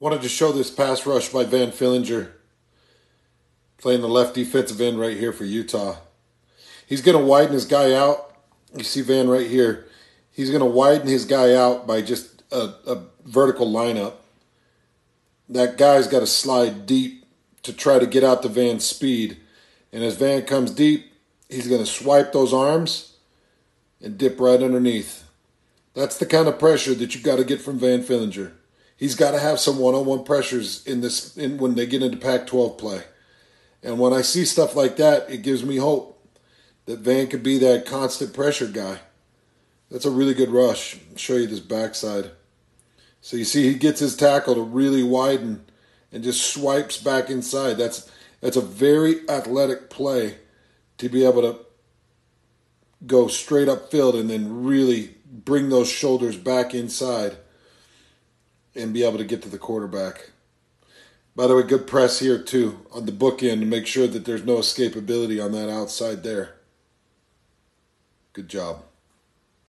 Wanted to show this pass rush by Van Fillinger. Playing the left defensive end right here for Utah. He's going to widen his guy out. You see Van right here. He's going to widen his guy out by just a, a vertical lineup. That guy's got to slide deep to try to get out the Van's speed. And as Van comes deep, he's going to swipe those arms and dip right underneath. That's the kind of pressure that you got to get from Van Fillinger he's got to have some one-on-one pressures in this in when they get into Pac-12 play. And when I see stuff like that, it gives me hope that Van could be that constant pressure guy. That's a really good rush. I'll show you this backside. So you see he gets his tackle to really widen and just swipes back inside. That's that's a very athletic play to be able to go straight up field and then really bring those shoulders back inside and be able to get to the quarterback. By the way, good press here too on the bookend to make sure that there's no escapability on that outside there. Good job.